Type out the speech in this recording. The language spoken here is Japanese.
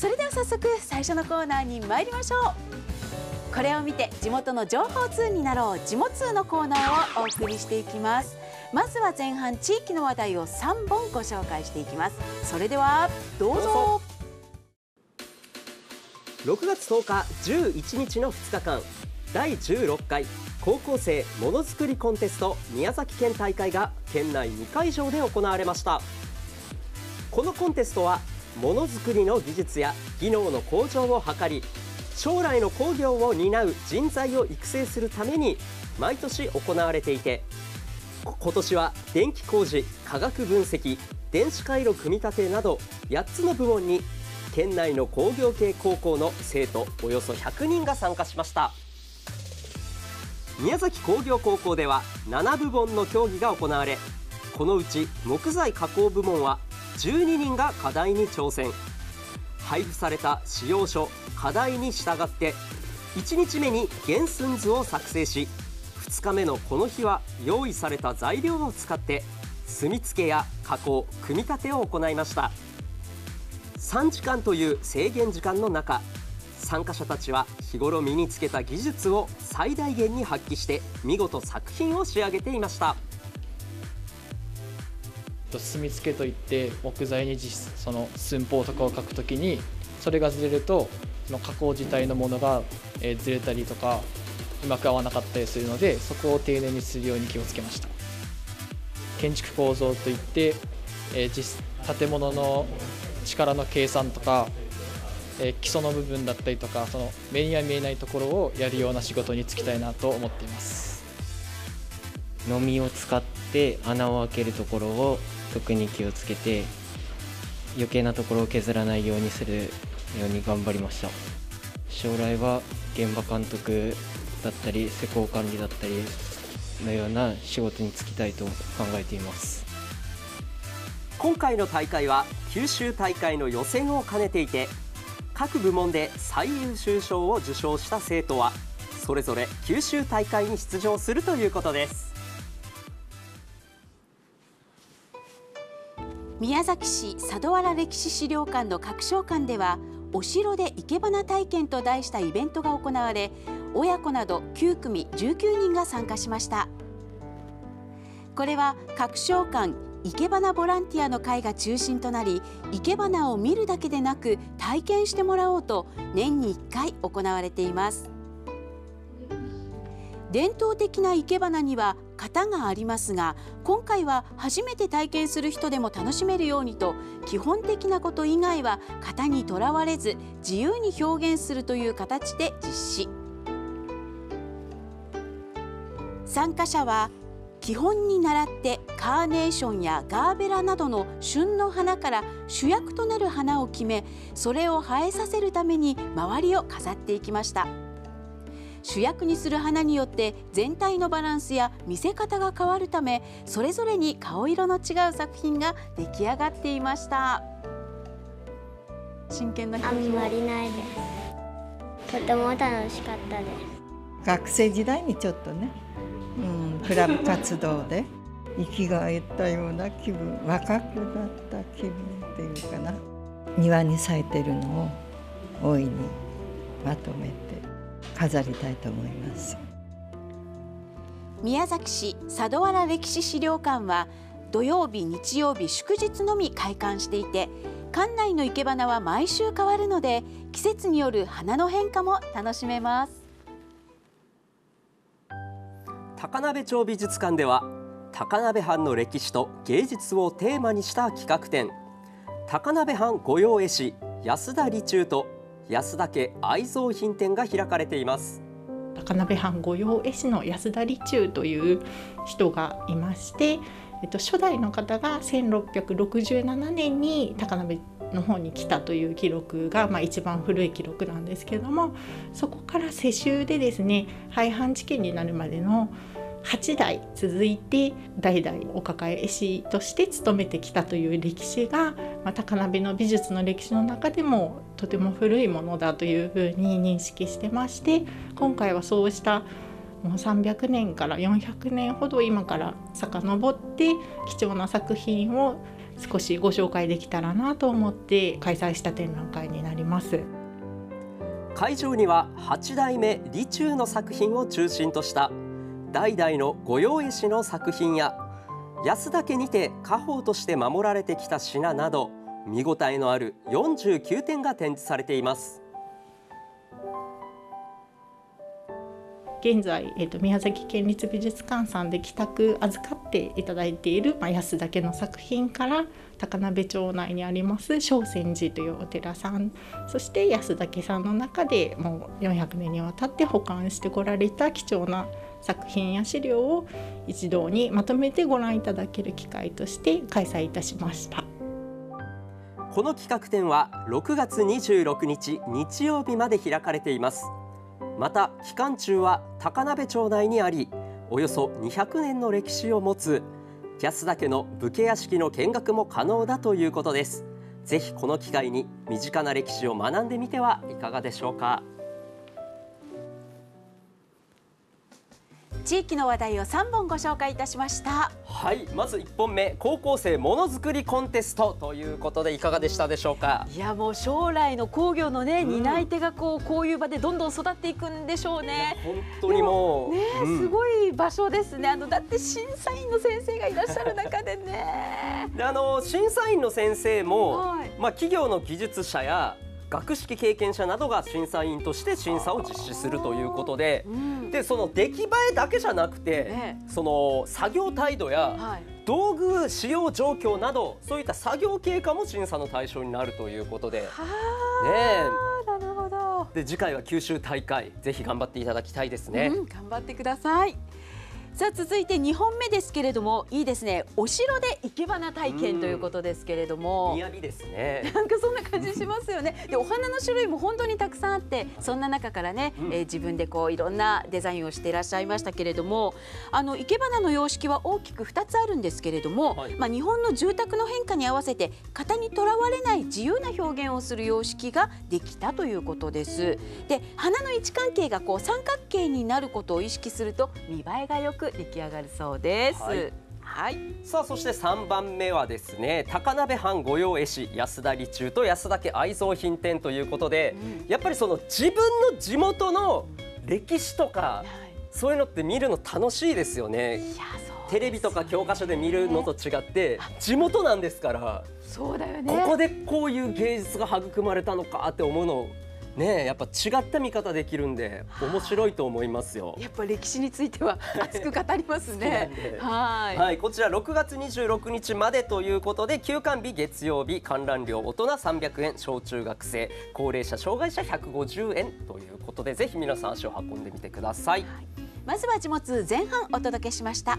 それでは早速最初のコーナーに参りましょう。これを見て地元の情報通になろう地元通のコーナーをお送りしていきます。まずは前半地域の話題を3本ご紹介していきます。それではどうぞ。6月10日11日の2日間。第16回高校生ものづくりコンテスト宮崎県大会が県内2会場で行われました。このコンテストはものづくりの技術や技能の向上を図り将来の工業を担う人材を育成するために毎年行われていて今年は電気工事化学分析電子回路組み立てなど8つの部門に県内の工業系高校の生徒およそ100人が参加しました。宮崎工業高校では7部門の競技が行われこのうち木材加工部門は12人が課題に挑戦。配布された使用書課題に従って1日目に原寸図を作成し2日目のこの日は用意された材料を使って墨付けや加工組み立てを行いました。3時間という制限時間の中参加者たちは日頃身につけた技術を最大限に発揮して見事作品を仕上げていました。墨付けといって木材に実その寸法とかを書くときにそれがずれるとその加工自体のものがずれたりとかうまく合わなかったりするのでそこを丁寧にするように気をつけました。建築構造といって、え、実建物の力の計算とか、え、基礎の部分だったりとかその目には見えないところをやるような仕事に就きたいなと思っています。のみを使って穴を開けるところを特に気をつけて余計なところを削らないようにするように頑張りました。将来は現場監督だったり施工管理だったりのような仕事に就きたいと考えています。今回の大会は九州大会の予選を兼ねていて各部門で最優秀賞を受賞した生徒はそれぞれ九州大会に出場するということです。宮崎市佐渡原歴史資料館の各省館ではお城で生け花体験と題したイベントが行われ親子など9組19人が参加しました。これは各省館生け花ボランティアの会が中心となり生け花を見るだけでなく体験してもらおうと年に1回行われています。伝統的な生け花には型がありますが今回は初めて体験する人でも楽しめるようにと基本的なこと以外は型にとらわれず自由に表現するという形で実施。参加者は基本に倣ってカーネーションやガーベラなどの旬の花から主役となる花を決めそれを映えさせるために周りを飾っていきました。主役にする花によって全体のバランスや見せ方が変わるためそれぞれに顔色の違う作品が出来上がっていました。真剣なあんまりないです。とても楽しかったです。学生時代にちょっとねうん、クラブ活動で息が合ったような気分若くなった気分っていうかな。庭に咲いてるのを大いにまとめて飾りたいと思います。宮崎市佐渡原歴史資料館は土曜日日曜日祝日のみ開館していて館内の生け花は毎週変わるので季節による花の変化も楽しめます。高鍋町美術館では高鍋藩の歴史と芸術をテーマにした企画展。高鍋藩御用絵師安田利中と安田家愛蔵品展が開かれています。高鍋藩御用絵師の安田利中という人がいまして、えっと、初代の方が1667年に高鍋の方に来たという記録が、まあ、一番古い記録なんですけれどもそこから世襲でですね廃藩置県になるまでの8代続いて代々お抱え絵師として務めてきたという歴史が、まあ、高鍋の美術の歴史の中でもとても古いものだというふうに認識してまして今回はそうしたもう300年から400年ほど今から遡って貴重な作品を少しご紹介できたらなと思って開催した展覧会になります。会場には8代目李中の作品を中心とした代々の御用絵師の作品や安田家にて家宝として守られてきた品など見応えのある49点が展示されています現在、えー、と宮崎県立美術館さんで帰宅預かっていただいている、まあ、安田家の作品から高鍋町内にあります正泉寺というお寺さんそして安田家さんの中でもう400年にわたって保管してこられた貴重な作品や資料を一堂にまとめてご覧いただける機会として開催いたしました。この企画展は6月26日日曜日まで開かれています。また期間中は高鍋町内にありおよそ200年の歴史を持つ安田家の武家屋敷の見学も可能だということです。ぜひこの機会に身近な歴史を学んでみてはいかがでしょうか。地域の話題を3本ご紹介いたしました。はいまず1本目高校生ものづくりコンテストということでいかがでしたでしょうか？いやもう将来の工業のね、うん。担い手がこうこういう場でどんどん育っていくんでしょうね。本当にもうね、うん。すごい場所ですね。あのだって審査員の先生がいらっしゃる中でね。であの審査員の先生も、はい。まあ、企業の技術者や学識経験者などが審査員として審査を実施するということでうんでその出来栄えだけじゃなくて、えその作業態度やはい。道具使用状況などそういった作業経過も審査の対象になるということで、ねはあなるほど。えで次回は九州大会ぜひ頑張っていただきたいですね。うん、頑張ってください。さあ続いて2本目ですけれどもいいですねお城で生け花体験ということですけれども、雅ですね。なんかそんな感じしますよね。でお花の種類も本当にたくさんあってそんな中からね、うんえー自分でこういろんなデザインをしていらっしゃいましたけれどもあの生け花の様式は大きく2つあるんですけれども、はいまあ、日本の住宅の変化に合わせて型にとらわれない自由な表現をする様式ができたということです。で花の位置関係がこう三角形になることを意識すると見栄えがよく出来上がるそうです。はいはいさあそして3番目はですね高鍋藩御用絵師安田利中と安田家愛蔵品店ということで、やっぱりその自分の地元の歴史とかはいそういうのって見るの楽しいですよね。テレビとか教科書で見るのと違って地元なんですから、そうだよね。ここでこういう芸術が育まれたのかって思うのねやっぱ違った見方できるんで面白いと思いますよ。やっぱ歴史については 熱く語りますね。はい。はい、こちら6月26日までということで休館日月曜日観覧料大人300円小中学生高齢者障害者150円ということでぜひ皆さん足を運んでみてください。まずは地元前半お届けしました。